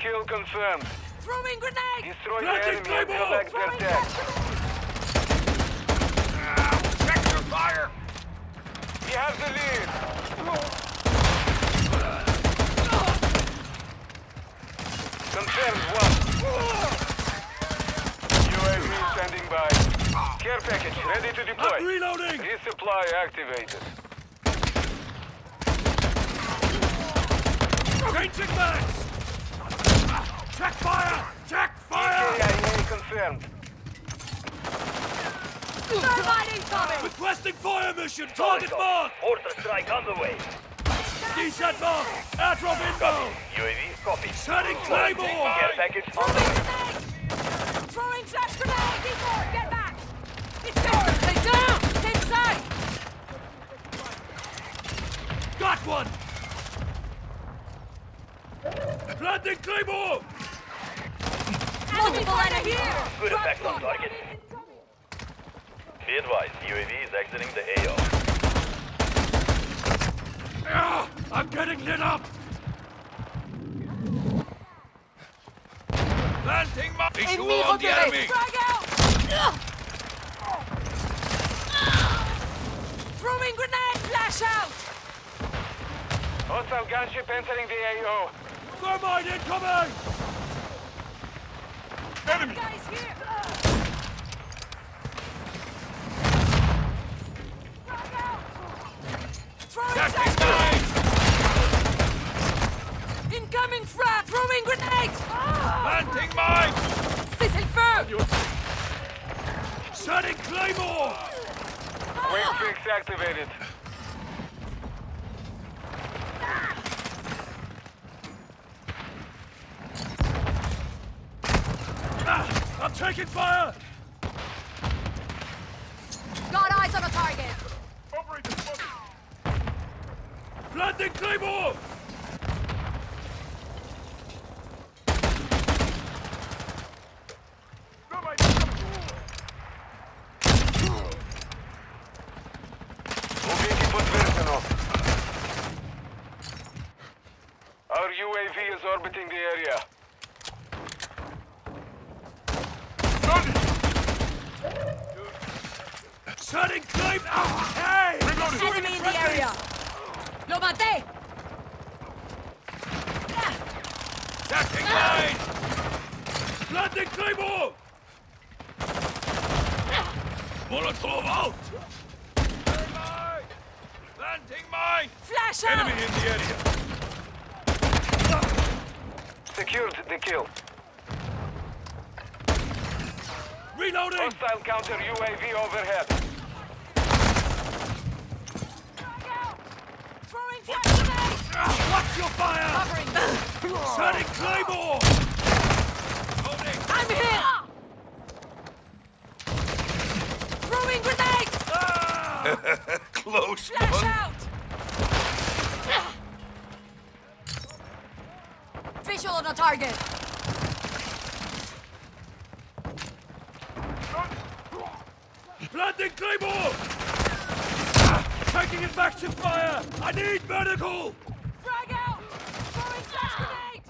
Kill confirmed. Throwing grenade! Destroy the Planting enemy and Claymore! collect their dead. flash Check your ah, fire! We have the lead. Confirmed one. UAV standing by. Care package ready to I'm reloading! Resupply activated. Changing mags! Check fire! Check fire! KIA confirmed. Thermite incoming! Requesting fire mission! Target mark! Mortar strike underway. Descent mark! Airdrop inbound! UAV copy. Setting Claymore! Care package on Throwing the way. grenade! Throwing flash grenade! D4, get back! It's there! Stay down! Stay inside! Got one! Planting Claymore! Multiple enemy here! Good effect on target. Be advised, UAV is exiting the AO. Ah, I'm getting lit up! Planting my visual on the enemy! Frag out! Throwing grenade! Flash out! Hostile gunship entering the AO. Thermite incoming! Enemy! Guys here! Frag out! Throwing Tactic flash mine! grenade! Incoming frag! Throwing grenade! Planting mine! C'est le feu! Setting Claymore! Quick fix activated. Ah, I'm Taking fire! Got eyes on a target! Operator spotted! Planting Claymore! Our UAV is orbiting the area. Setting Claymore! Ah, hey! Enemy in the area! Lo maté! Tactic mine! Planting Claymore! Molotov out! Mine! Planting mine! Flash out! Enemy in the area! Secured the kill. Reloading! Hostile counter UAV overhead. Frag out! Throwing flash grenade! Ah, Watch your fire! Covering! Setting Claymore! Loading! I'm hit! Throwing grenade! Ah! Close Flash out! Visual on a target! Planting Claymore! Ah, back to fire! I need medical! Frag out! Throwing flash grenade!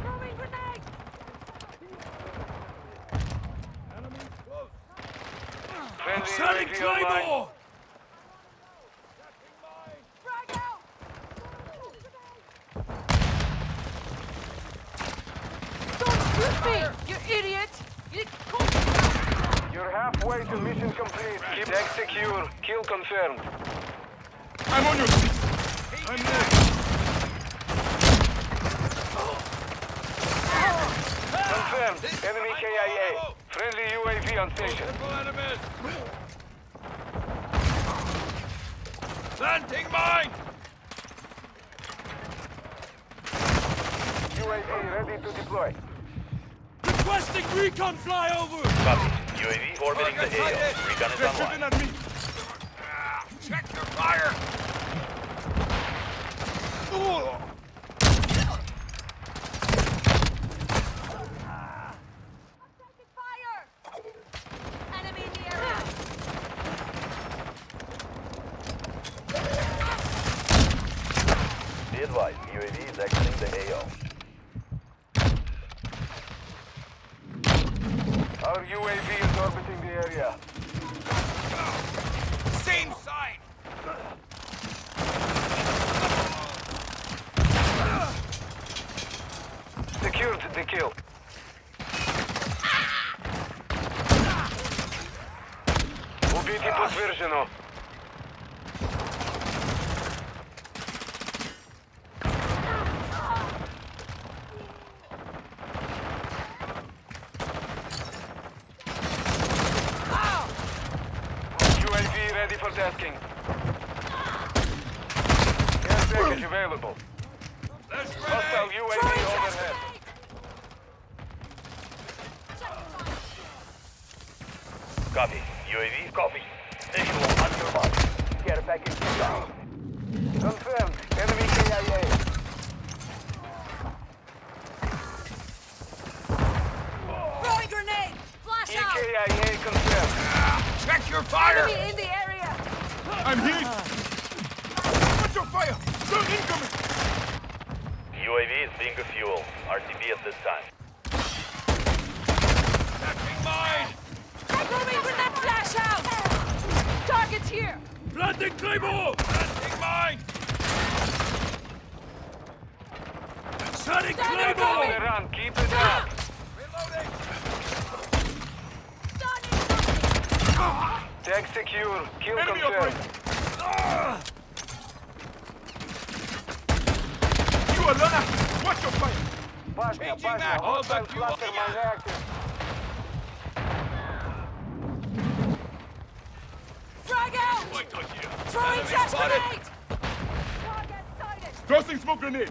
Throwing grenade! Friendly Setting Claymore! Don't shoot me, you idiot! You You're halfway to mission complete. Keep deck secure. Kill confirmed. I'm on your feet! I'm next! Confirmed. Enemy KIA. Friendly UAV on station. Planting mine! UAV ready to deploy. Requesting recon flyover! Copy. UAV orbiting the AO. Recon is online. at me! Ah, check your fire! Fire! Enemy in the area! Be Be advised, UAV is exiting the AO. Our UAV is orbiting the area. Same side! Secured the kill. Убитый подтверждено. For tasking. Air package available. There's Hostile! UAV overhead. Copy. UAV, copy. Visual on your mark. Care package down. Confirmed. Enemy KIA. Throwing grenade! Flash out! EKIA confirmed. Check your fire! Enemy in the area! I'm hit! Watch your fire! Gun incoming! UAV is bingo fuel. RTB at this time. Tapping mine! Throwing grenade flash out! Targets here! Planting Claymore! Planting mine! Setting Standing Claymore! On the run. Keep it up. Reloading! Tank secure. Kill Enemy confirmed. Ah! You alone! Watch your fire! Bosnia, Bosnia, hostile cluster mine active. Frag out! Throwing jet grenade! Target sighted! Crossing smoke grenade!